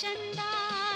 चंदा